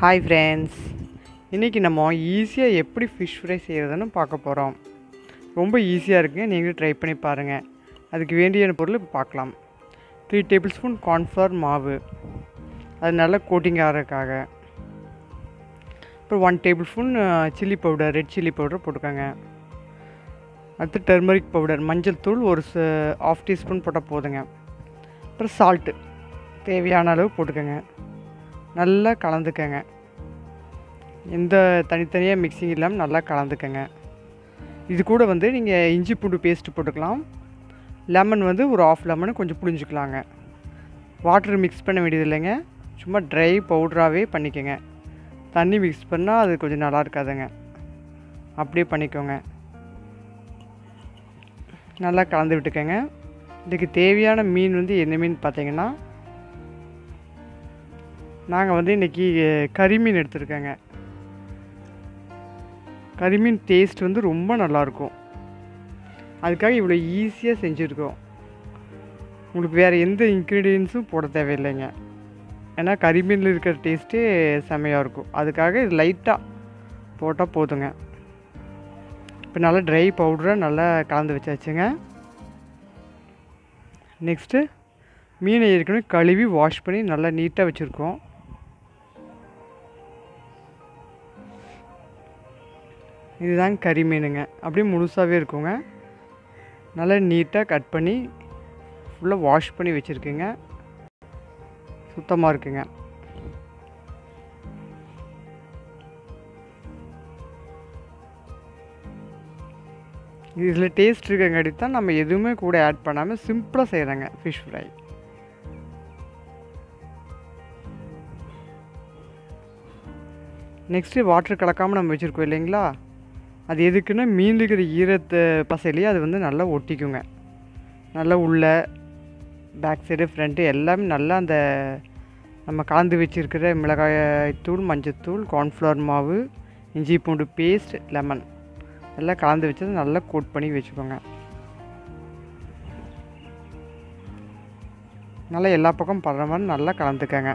Hi friends இன்றைக்கி நம்ம ஈஸியாக எப்படி ஃபிஷ் ஃப்ரை செய்கிறதுன்னு பார்க்க போகிறோம் ரொம்ப ஈஸியாக இருக்குங்க நீங்களும் ட்ரை பண்ணி பாருங்கள் அதுக்கு வேண்டிய பொருள் இப்போ பார்க்கலாம். த்ரீ டேபிள் ஸ்பூன் கார்ன்ஃப்ளவர் மாவு. அது நல்லா கோட்டிங் ஆகிறதுக்காக. அப்புறம் one tablespoon chilli powder red chilli powder போட்டுக்கோங்க. அடுத்து டர்மரிக் பவுடர் மஞ்சள் தூள் ஒரு ஆஃப் டீஸ்பூன் போட்டால் போதுங்க. அப்புறம் சால்ட்டு தேவையான அளவு போட்டுக்கோங்க. நல்லா கலந்துக்கங்க. எந்த தனித்தனியாக மிக்சிங் இல்லாமல் நல்லா கலந்துக்கங்க. இது கூட வந்து நீங்கள் இஞ்சி பூண்டு பேஸ்ட்டு போட்டுக்கலாம். லெமன் வந்து ஒரு ஆஃப் லெமனு கொஞ்சம் புழிஞ்சிக்கலாங்க. வாட்டர் மிக்ஸ் பண்ண வேண்டியது இல்லைங்க. சும்மா ட்ரை பவுடராகவே பண்ணிக்கோங்க. தண்ணி மிக்ஸ் பண்ணால் அது கொஞ்சம் நல்லா இருக்காதுங்க. அப்படியே பண்ணிக்கோங்க. நல்லா கலந்து விட்டுக்கோங்க. இதுக்கு தேவையான மீன் வந்து என்ன மீன் பார்த்தீங்கன்னா நாங்கள் வந்து இன்றைக்கி கறிமீன் எடுத்துருக்கேங்க. கறிமீன் டேஸ்ட் வந்து ரொம்ப நல்லாயிருக்கும் அதுக்காக இவ்வளோ ஈஸியாக செஞ்சுருக்கோம். உங்களுக்கு வேறு எந்த இன்க்ரீடியன்ஸும் போட தேவையில்லைங்க. ஏன்னா கறிமீனில் இருக்கிற டேஸ்ட்டே செமையாக இருக்கும். அதுக்காக இது லைட்டாக போட்டால் போதுங்க. இப்போ நல்லா ட்ரை பவுடரை நல்லா கலந்து வச்சாச்சுங்க. நெக்ஸ்ட்டு மீனை ஏற்கனவே கழுவி வாஷ் பண்ணி நல்லா நீட்டாக வச்சுருக்கோம். இதுதாங்க கறி மீனுங்க. அப்படியே முழுசாகவே இருக்குங்க. நல்லா நீட்டாக கட் பண்ணி ஃபுல்லாக வாஷ் பண்ணி வச்சுருக்குங்க. சுத்தமாக இருக்குங்க. இதில் டேஸ்ட் இருக்கங்காட்டி தான் நம்ம எதுவுமே கூட ஆட் பண்ணாமல் சிம்பிளாக செய்கிறாங்க ஃபிஷ் ஃப்ரை நெக்ஸ்ட்டு வாட்டர் கலக்காமல் நம்ம வச்சுருக்கோம் இல்லைங்களா? அது எதுக்குன்னா மீன் இருக்கிற ஈரத்தை பசையிலேயே அது வந்து நல்லா ஒட்டிக்குங்க. நல்லா உள்ள பேக் சைடு ஃப்ரண்ட்டு எல்லாமே நல்லா அந்த நம்ம கலந்து வச்சுருக்கிற மிளகாய்த்தூள் மஞ்சத்தூள் கார்ன்ஃப்ளவர் மாவு இஞ்சி பூண்டு பேஸ்ட் லெமன் எல்லாம் கலந்து வச்சது நல்லா கோட் பண்ணி வச்சுக்கோங்க. நல்லா எல்லா பக்கம் படுற மாதிரி நல்லா கலந்துக்கங்க.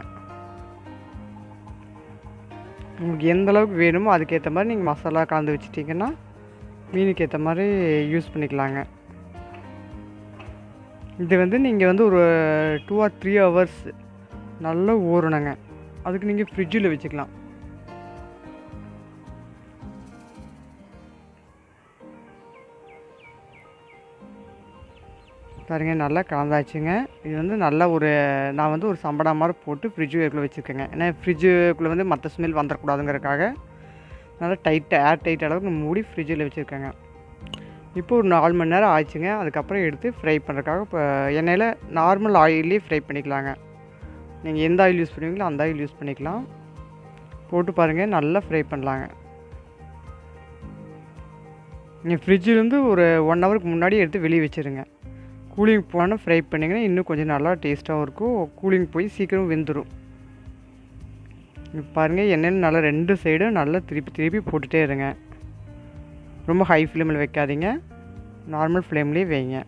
உங்களுக்கு எந்த அளவுக்கு வேணுமோ அதுக்கேற்ற மாதிரி நீங்கள் மசாலா கலந்து வச்சிட்டிங்கன்னா மீனுக்கு ஏற்ற மாதிரி யூஸ் பண்ணிக்கலாங்க. இது வந்து நீங்கள் வந்து ஒரு டூ ஆர் த்ரீ ஹவர்ஸ் நல்லா ஊறணுங்க. அதுக்கு நீங்கள் ஃப்ரிட்ஜில் வச்சுக்கலாம். பாருங்க நல்லா கலந்தாச்சுங்க. இது வந்து நல்லா ஒரு நான் வந்து ஒரு சம்படா மாதிரி போட்டு ஃப்ரிட்ஜுக்குள்ளே வச்சுருக்கேங்க. ஏன்னா ஃப்ரிட்ஜுக்குள்ளே வந்து மற்ற ஸ்மெல் வந்துடக்கூடாதுங்கிறக்காக நல்லா டைட்டாக ஏர் டைட் அளவுக்கு மூடி ஃப்ரிட்ஜில் வச்சுருக்கேங்க. இப்போ ஒரு நாலு மணி நேரம் ஆச்சுங்க. அதுக்கப்புறம் எடுத்து ஃப்ரை பண்ணுறதுக்காக இப்போ எண்ணெயில் நார்மல் ஆயிலே ஃப்ரை பண்ணிக்கலாங்க. நீங்கள் எந்த ஆயில் யூஸ் பண்ணுவீங்களோ அந்த ஆயில் யூஸ் பண்ணிக்கலாம். போட்டு பாருங்கள் நல்லா ஃப்ரை பண்ணலாங்க. நீங்கள் ஃப்ரிட்ஜிலேருந்து ஒரு ஒன் ஹவருக்கு முன்னாடி எடுத்து வெளியே வச்சுருங்க. கூலிங் போனால் ஃப்ரை பண்ணிங்கன்னா இன்னும் கொஞ்சம் நல்லா டேஸ்ட்டாகவும் இருக்கும். கூலிங் போய் சீக்கிரம் வெந்துடும் பாருங்கள் என்னென்னு நல்லா ரெண்டு சைடும் நல்லா திருப்பி திருப்பி போட்டுகிட்டே இருங்க. ரொம்ப ஹை ஃப்ளேமில் வைக்காதீங்க. நார்மல் ஃப்ளேம்லேயே வைங்க.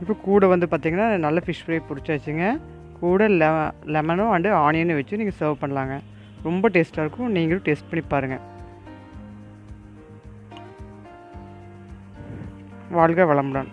இப்போ கூட வந்து பார்த்திங்கன்னா நல்ல ஃபிஷ் ஃப்ரை பிடிச்சாச்சுங்க. கூட லெ லெமனும் அண்டு ஆனியனும் வச்சு நீங்கள் சர்வ் பண்ணலாங்க. ரொம்ப டேஸ்ட்டாக இருக்கும். நீங்களும் டேஸ்ட் பண்ணி பாருங்கள் வாழ்க வளமுடன்.